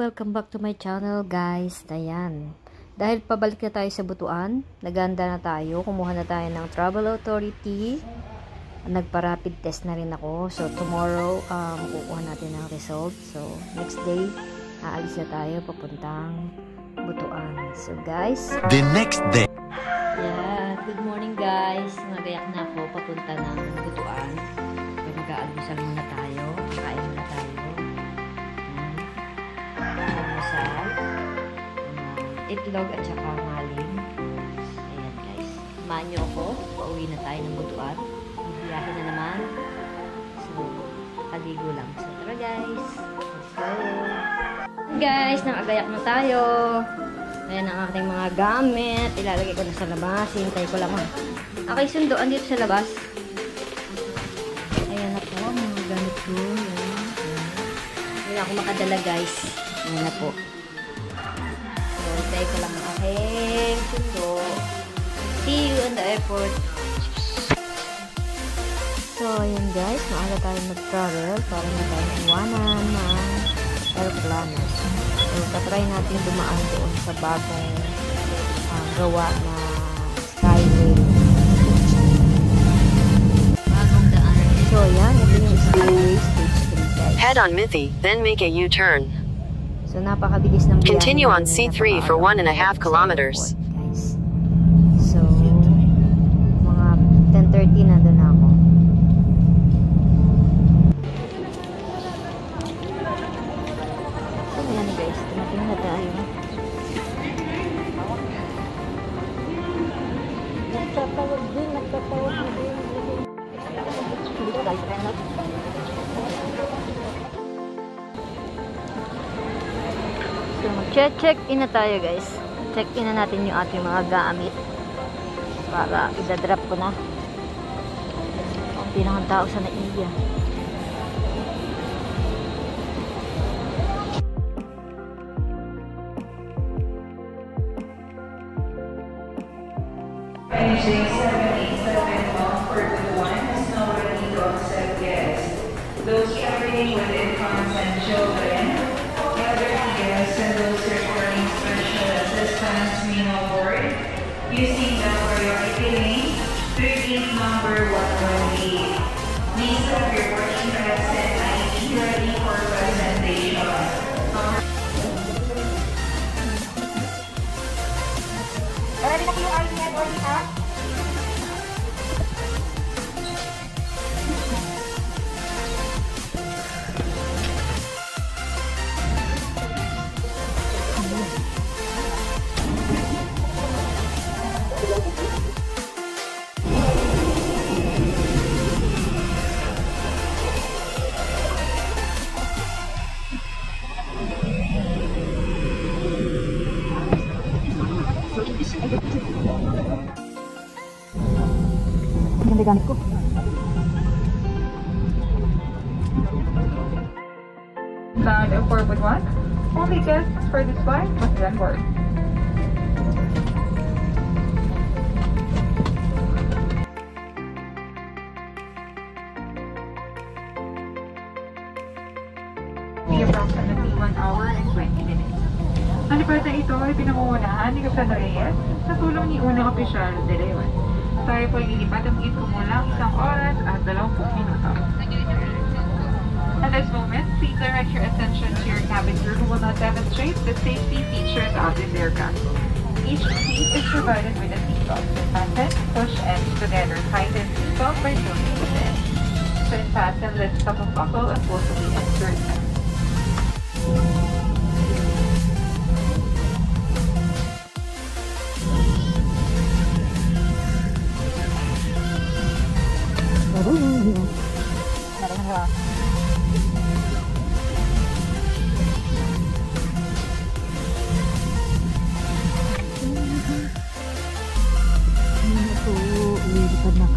welcome back to my channel guys. Ayan. Dahil pabalik na tayo sa Butuan, naganda na tayo, kumuha na tayo ng Travel Authority. Nagpa-rapid test na rin ako. So tomorrow, um, kukuha natin ng result. So next day, aalis na tayo papuntang Butuan. So guys, The next day. yeah, good morning guys. Nagayak na ako papunta ng Butuan. Itlog at saka maling. Ayan guys. Samahan niyo ako. Pauwi na tayo ng Butuan. Bibiyahe na naman. So, kaligo lang. So, tara guys. Let's go. Guys, nakagayak na tayo. Ayan ang ating mga gamit. Ilalagay ko na sa labas. Hintay ko lang. ah. Okay, sundoan dito sa labas. Ayan na po, mga gamit ko. Ayan. Hindi na ako makadala, guys. Ayan na po. Airport. So, ayan guys. Maaga tayo mag-travel para na tayo iwanan ng aeroplano. So, tatry natin dumaan doon sa bagong ah, gawa na skyway. Bagong daan. So, ayan. Ito yung skyway stage 3 guys. Head on Mithi, then make a U-turn. So, napakabilis ng biyahe. Continue on C3 for one and a half sa kilometers. Guys. Tumating na tayo. Nagtatawag din. Nagtatawag din. So, mag-check in na tayo guys. Check in na natin yung ating mga gamit. Para idadrop ko na. Ang tao sa naiya. Engine 787 bound for Butuan is now ready to. Those traveling with infants and children, elderly guests, and those requiring special assistance board using the priority lane, 13 number 118. Please have your boarding pass ID ready for presentation. Ready na po yung and boarding pass? Ganda gamit ko. Bound of 4.1. Only guests for this flight must be on board. Approximately 1 hour and 20 minutes. Ang ito ay pinangungunahan ni Captain Reyes sa tulong ni unang opisyal de Leon. Tayo po ay lilipat ang higit kumulang isang oras at 20 minuto. At this moment, please direct your attention to your cabin crew who will now demonstrate the safety features of this aircraft. Each seat is provided with a seatbelt. Fasten, push, and together tighten seatbelt by pulling the end. When fastened, let's stop a buckle and forcibly insert them. Ano po, lilipad na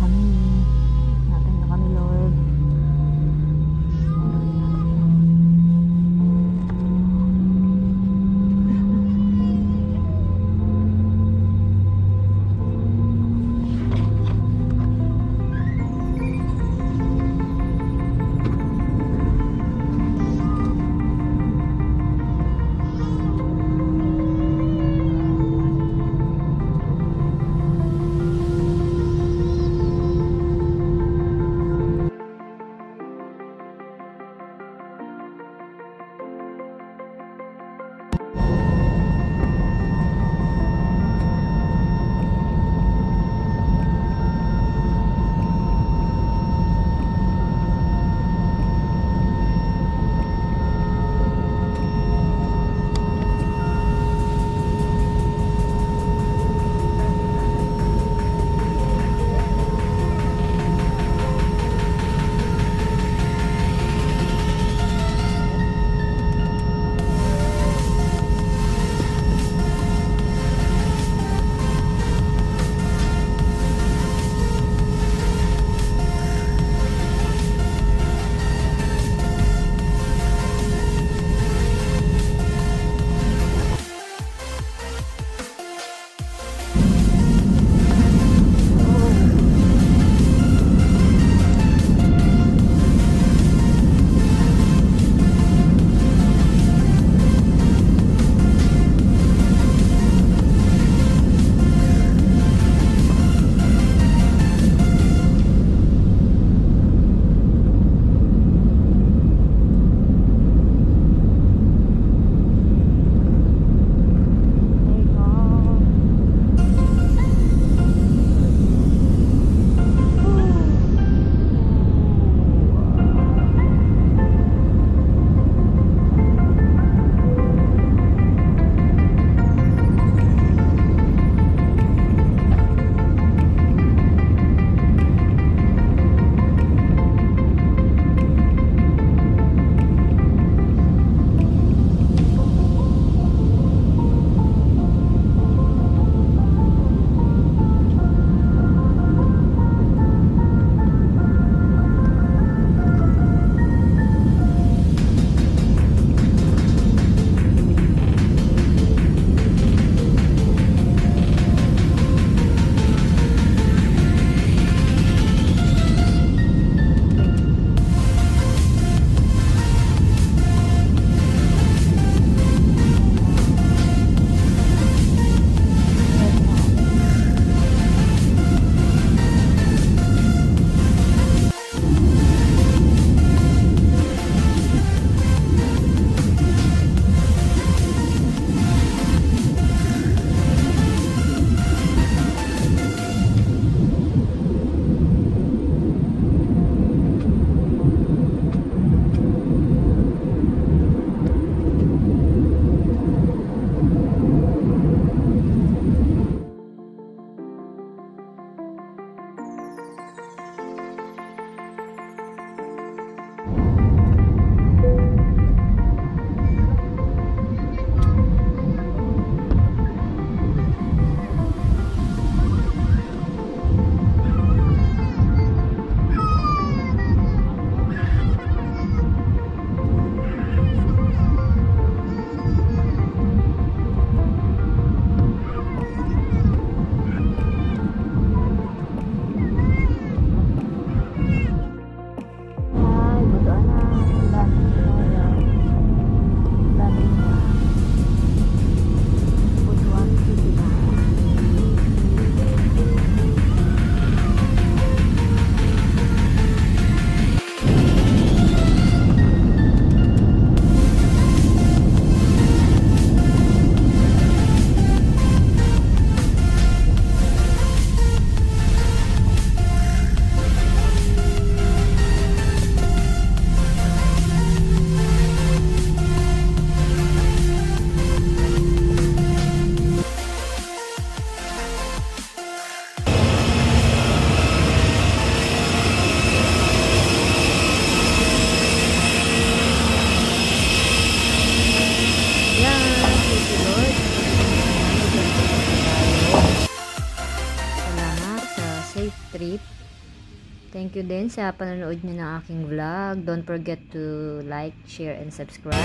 you din sa panonood nyo ng aking vlog. Don't forget to like, share, and subscribe.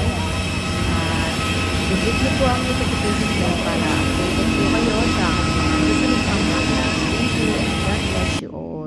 At visit nyo po ang notification bell para updated po kayo sa aking mga susunod pang vlog. Thank you and God bless you all.